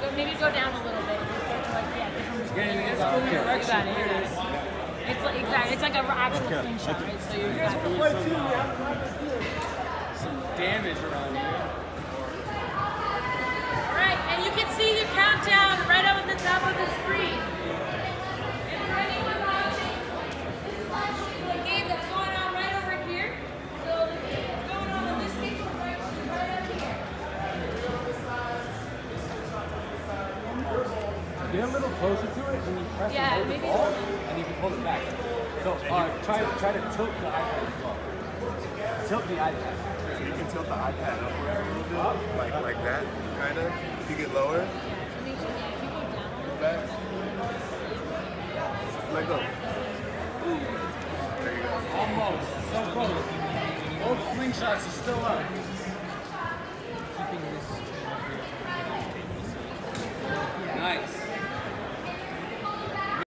Go, maybe go down a little bit. Yeah, different it is. It's like, exactly, it's like an actual okay. slingshot, right? So you guys want? Some damage around here. Get a little closer to it and you press Yeah, and hold maybe the ball, little and you can hold it back. So uh, try try to tilt the iPad as well. Tilt the iPad. So you can tilt the iPad upward a little bit, like like that, kind of, to get lower. Back. Let go. There you go. Almost. So close. Both slingshots are still up. Keeping this